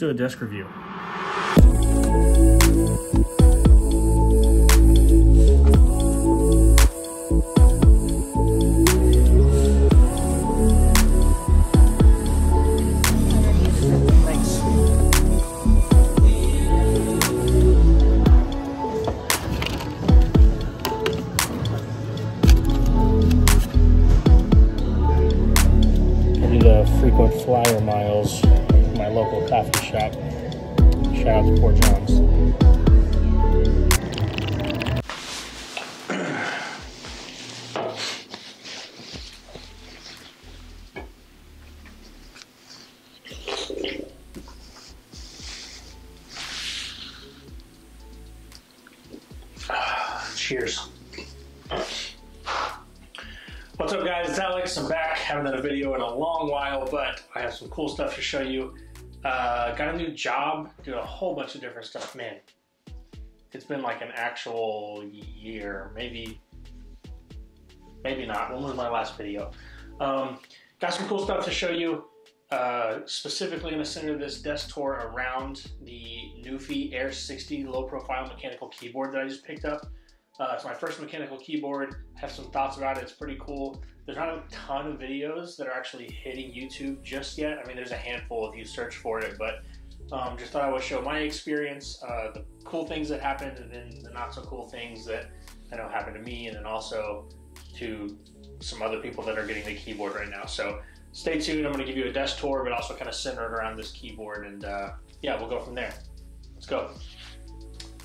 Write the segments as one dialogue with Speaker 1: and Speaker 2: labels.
Speaker 1: do a desk review. Cheers. What's up guys, it's Alex. I'm back. Haven't done a video in a long while, but I have some cool stuff to show you. Uh, got a new job, doing a whole bunch of different stuff. Man, it's been like an actual year, maybe, maybe not. When was my last video? Um, got some cool stuff to show you. Uh, specifically to center of this desk tour around the NuPhy Air 60 low profile mechanical keyboard that I just picked up. Uh, it's my first mechanical keyboard. I have some thoughts about it. It's pretty cool. There's not a ton of videos that are actually hitting YouTube just yet. I mean, there's a handful if you search for it, but um, just thought I would show my experience, uh, the cool things that happened, and then the not so cool things that I know happened to me, and then also to some other people that are getting the keyboard right now. So stay tuned. I'm going to give you a desk tour, but also kind of center it around this keyboard, and uh, yeah, we'll go from there. Let's go.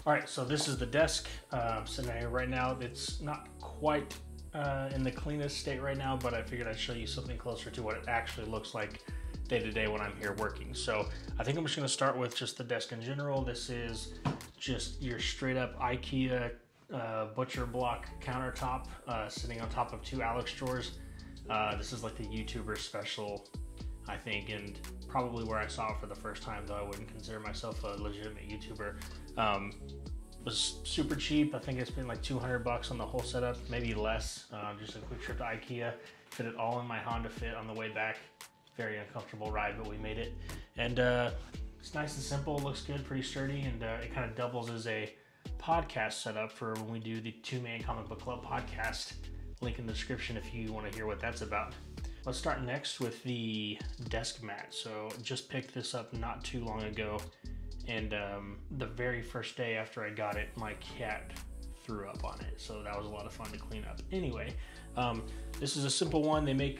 Speaker 1: All right, so this is the desk uh, here right now. It's not quite uh, in the cleanest state right now, but I figured I'd show you something closer to what it actually looks like day to day when I'm here working. So I think I'm just gonna start with just the desk in general. This is just your straight up IKEA uh, butcher block countertop uh, sitting on top of two Alex drawers. Uh, this is like the YouTuber special I think, and probably where I saw it for the first time, though I wouldn't consider myself a legitimate YouTuber. Um, was super cheap. I think it's been like 200 bucks on the whole setup, maybe less. Uh, just a quick trip to IKEA, fit it all in my Honda Fit on the way back. Very uncomfortable ride, but we made it. And uh, it's nice and simple, looks good, pretty sturdy, and uh, it kind of doubles as a podcast setup for when we do the Two Man Comic Book Club podcast. Link in the description if you want to hear what that's about. Let's start next with the desk mat. So just picked this up not too long ago and um, the very first day after I got it, my cat threw up on it. So that was a lot of fun to clean up. Anyway, um, this is a simple one. They make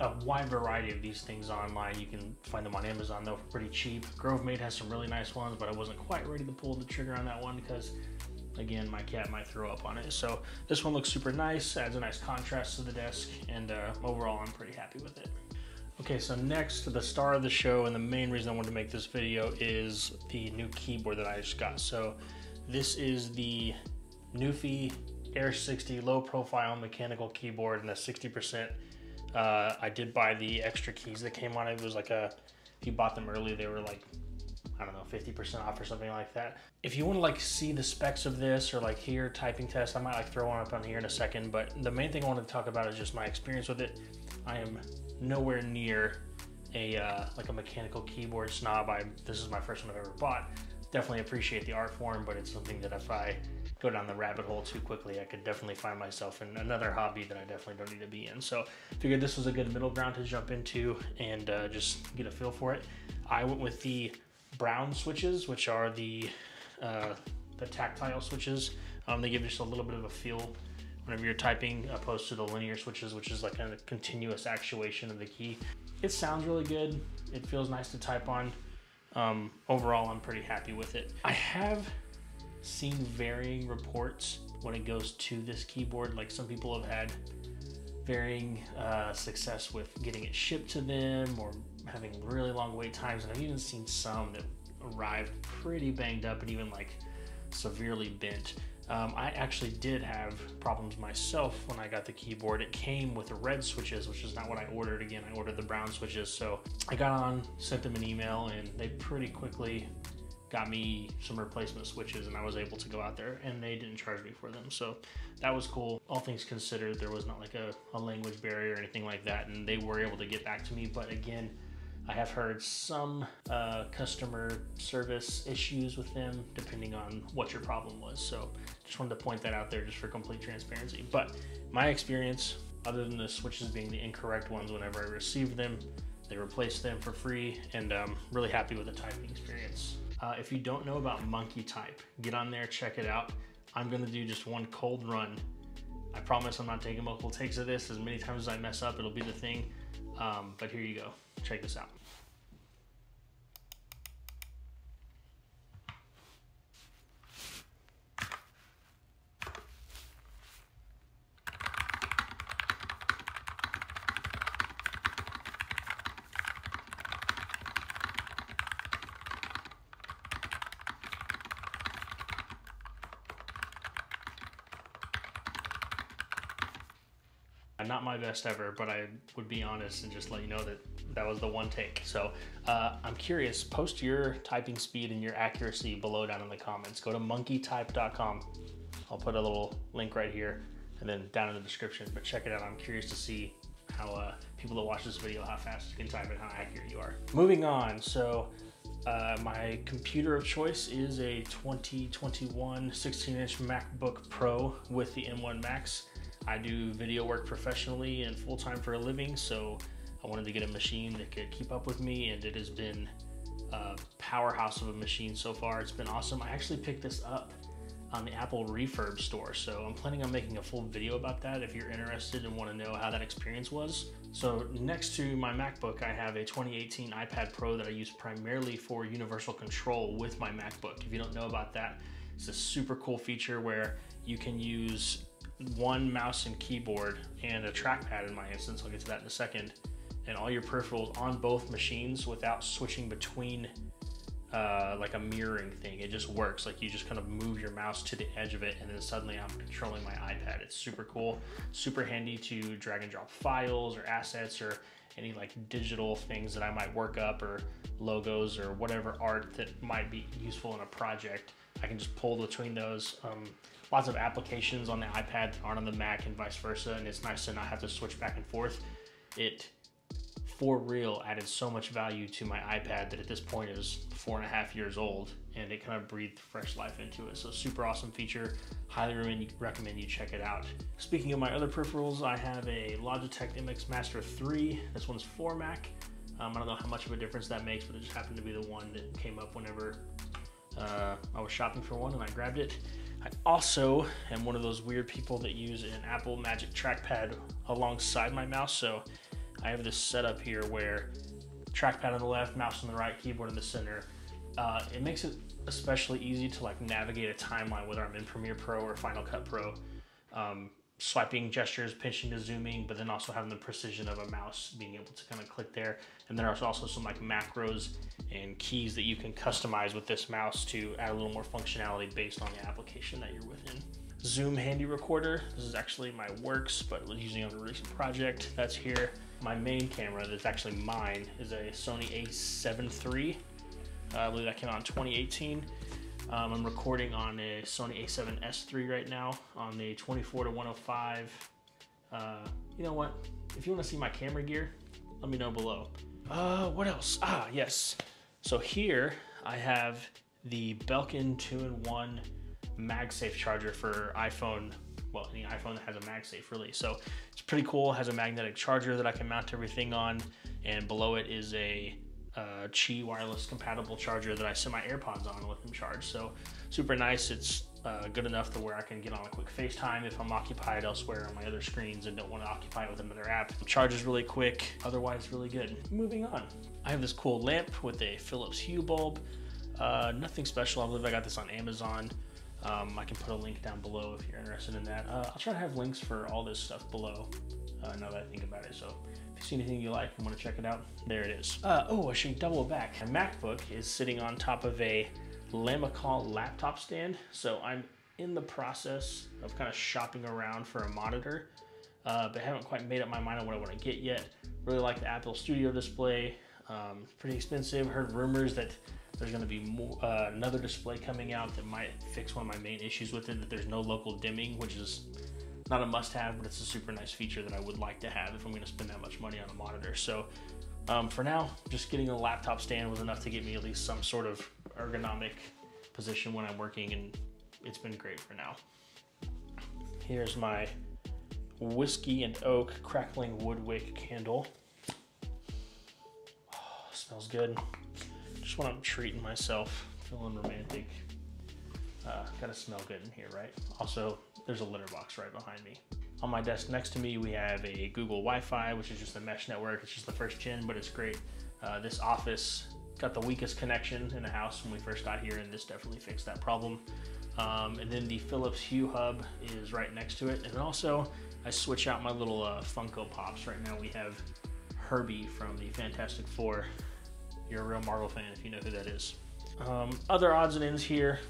Speaker 1: a wide variety of these things online. You can find them on Amazon though for pretty cheap. Grovemade has some really nice ones, but I wasn't quite ready to pull the trigger on that one because again, my cat might throw up on it. So this one looks super nice, adds a nice contrast to the desk, and uh, overall I'm pretty happy with it. Okay, so next, the star of the show, and the main reason I wanted to make this video is the new keyboard that I just got. So this is the NuPhy Air 60 low profile mechanical keyboard and the 60%. Uh, I did buy the extra keys that came on it. It was like a, if you bought them early, they were like I don't know, 50% off or something like that. If you want to like see the specs of this or like hear typing test, I might like throw one up on here in a second. But the main thing I wanted to talk about is just my experience with it. I am nowhere near a uh, like a mechanical keyboard snob. I this is my first one I've ever bought. Definitely appreciate the art form, but it's something that if I go down the rabbit hole too quickly, I could definitely find myself in another hobby that I definitely don't need to be in. So figured this was a good middle ground to jump into and uh, just get a feel for it. I went with the brown switches, which are the uh, the tactile switches. Um, they give just a little bit of a feel whenever you're typing, opposed to the linear switches, which is like kind a continuous actuation of the key. It sounds really good. It feels nice to type on. Um, overall, I'm pretty happy with it. I have seen varying reports when it goes to this keyboard. Like some people have had varying uh, success with getting it shipped to them or having really long wait times, and I've even seen some that arrived pretty banged up and even like severely bent. Um, I actually did have problems myself when I got the keyboard. It came with the red switches, which is not what I ordered. Again, I ordered the brown switches. So I got on, sent them an email, and they pretty quickly got me some replacement switches and I was able to go out there and they didn't charge me for them. So that was cool. All things considered, there was not like a, a language barrier or anything like that. And they were able to get back to me. But again, I have heard some uh, customer service issues with them, depending on what your problem was. So just wanted to point that out there just for complete transparency. But my experience, other than the switches being the incorrect ones whenever I received them, they replaced them for free, and I'm um, really happy with the typing experience. Uh, if you don't know about Monkey Type, get on there, check it out. I'm gonna do just one cold run. I promise I'm not taking multiple takes of this. As many times as I mess up, it'll be the thing. Um, but here you go. Check this out. Not my best ever, but I would be honest and just let you know that that was the one take. So uh, I'm curious, post your typing speed and your accuracy below down in the comments. Go to monkeytype.com. I'll put a little link right here and then down in the description, but check it out. I'm curious to see how uh, people that watch this video, how fast you can type and how accurate you are. Moving on, so uh, my computer of choice is a 2021 16 inch MacBook Pro with the M1 Max. I do video work professionally and full time for a living, so I wanted to get a machine that could keep up with me, and it has been a powerhouse of a machine so far. It's been awesome. I actually picked this up on the Apple Refurb store, so I'm planning on making a full video about that if you're interested and want to know how that experience was. So next to my MacBook, I have a 2018 iPad Pro that I use primarily for universal control with my MacBook. If you don't know about that, it's a super cool feature where you can use one mouse and keyboard and a trackpad in my instance. I'll get to that in a second. And all your peripherals on both machines without switching between uh, like a mirroring thing. It just works. Like you just kind of move your mouse to the edge of it, and then suddenly I'm controlling my iPad. It's super cool, super handy to drag and drop files or assets or any like digital things that I might work up or logos or whatever art that might be useful in a project. I can just pull between those. Um, lots of applications on the iPad that aren't on the Mac and vice versa, and it's nice to not have to switch back and forth. It, for real, added so much value to my iPad that at this point is four and a half years old, and it kind of breathed fresh life into it. So super awesome feature. Highly recommend you check it out. Speaking of my other peripherals, I have a Logitech MX Master 3. This one's for Mac. Um, I don't know how much of a difference that makes, but it just happened to be the one that came up whenever uh, I was shopping for one and I grabbed it. I also am one of those weird people that use an Apple Magic Trackpad alongside my mouse. So I have this setup here where trackpad on the left, mouse on the right, keyboard in the center. Uh, it makes it especially easy to like navigate a timeline whether I'm in Premiere Pro or Final Cut Pro. Um, swiping gestures, pinching to zooming, but then also having the precision of a mouse, being able to kind of click there. And there are also some like macros and keys that you can customize with this mouse to add a little more functionality based on the application that you're within. Zoom Handy Recorder. This is actually my works, but using on a recent project. That's here. My main camera, that's actually mine, is a Sony a7 III. Uh, I believe that came out in 2018. Um, I'm recording on a Sony a7S III right now on the 24 to 105. Uh, you know what? If you want to see my camera gear, let me know below. Uh, what else? Ah, yes. So here I have the Belkin 2-in-1 MagSafe charger for iPhone well, any iPhone that has a MagSafe really. So it's pretty cool. It has a magnetic charger that I can mount everything on, and below it is a uh, Qi wireless compatible charger that I set my AirPods on with them charged. So super nice. It's uh, good enough to where I can get on a quick FaceTime if I'm occupied elsewhere on my other screens and don't want to occupy it with another app. It charges really quick, otherwise really good. Moving on. I have this cool lamp with a Philips Hue bulb. Uh, nothing special. I believe I got this on Amazon. Um, I can put a link down below if you're interested in that. Uh, I'll try to have links for all this stuff below uh, now that I think about it. So see anything you like and want to check it out, there it is. Uh, oh, I should double back. My MacBook is sitting on top of a Lamicall laptop stand. So I'm in the process of kind of shopping around for a monitor, uh, but haven't quite made up my mind on what I want to get yet. Really like the Apple Studio display. Um, pretty expensive. Heard rumors that there's going to be more, uh, another display coming out that might fix one of my main issues with it. That there's no local dimming, which is not a must have, but it's a super nice feature that I would like to have if I'm going to spend that much money on a monitor. So Um, for now, just getting a laptop stand was enough to get me at least some sort of ergonomic position when I'm working, and it's been great for now. Here's my whiskey and oak crackling wood wick candle. Oh, smells good. Just when I'm treating myself, feeling romantic. Gotta smell good in here, right? Also, there's a litter box right behind me. On my desk next to me, we have a Google Wi-Fi, which is just a mesh network. It's just the first gen, but it's great. Uh, this office got the weakest connection in the house when we first got here, and this definitely fixed that problem. Um, and then the Philips Hue Hub is right next to it. And also, I switch out my little uh, Funko Pops. Right now we have Herbie from the Fantastic Four. You're a real Marvel fan if you know who that is. Um, other odds and ends here.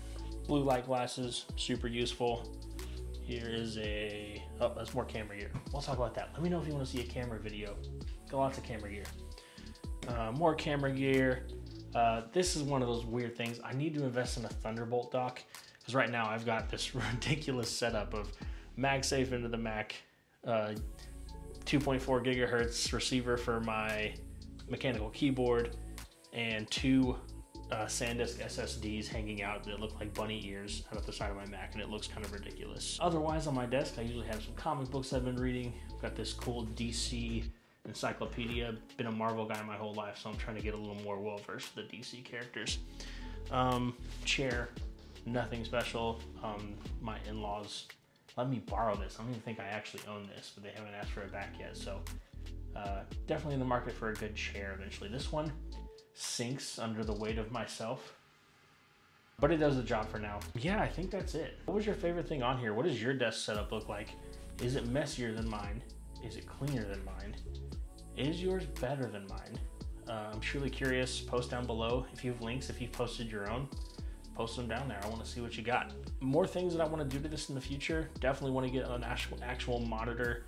Speaker 1: Blue light glasses, super useful. Here is a, oh, that's more camera gear. We'll talk about that. Let me know if you want to see a camera video. Got lots of camera gear. Uh, more camera gear. Uh, this is one of those weird things. I need to invest in a Thunderbolt dock because right now I've got this ridiculous setup of MagSafe into the Mac, uh, 2.4 gigahertz receiver for my mechanical keyboard, and two uh, SanDisk SSDs hanging out that look like bunny ears out of the side of my Mac, and it looks kind of ridiculous. Otherwise, on my desk, I usually have some comic books I've been reading. I've got this cool DC encyclopedia. Been a Marvel guy my whole life, so I'm trying to get a little more well versed with the DC characters. Um, chair, nothing special. Um, my in-laws let me borrow this. I don't even think I actually own this, but they haven't asked for it back yet. So uh, definitely in the market for a good chair eventually. This one sinks under the weight of myself. But it does the job for now. Yeah, I think that's it. What was your favorite thing on here? What does your desk setup look like? Is it messier than mine? Is it cleaner than mine? Is yours better than mine? Uh, I'm truly curious. Post down below if you have links, if you've posted your own. Post them down there. I want to see what you got. More things that I want to do to this in the future. Definitely want to get an actual, actual monitor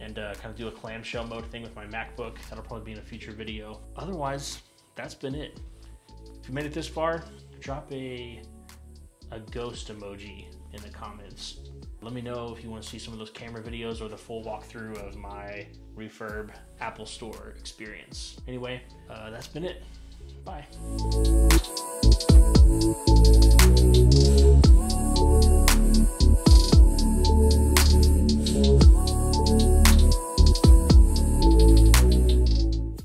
Speaker 1: and uh, kind of do a clamshell mode thing with my MacBook. That'll probably be in a future video. Otherwise, that's been it. If you made it this far, drop a a ghost emoji in the comments. Let me know if you want to see some of those camera videos or the full walkthrough of my refurb Apple Store experience. Anyway, uh, that's been it. Bye.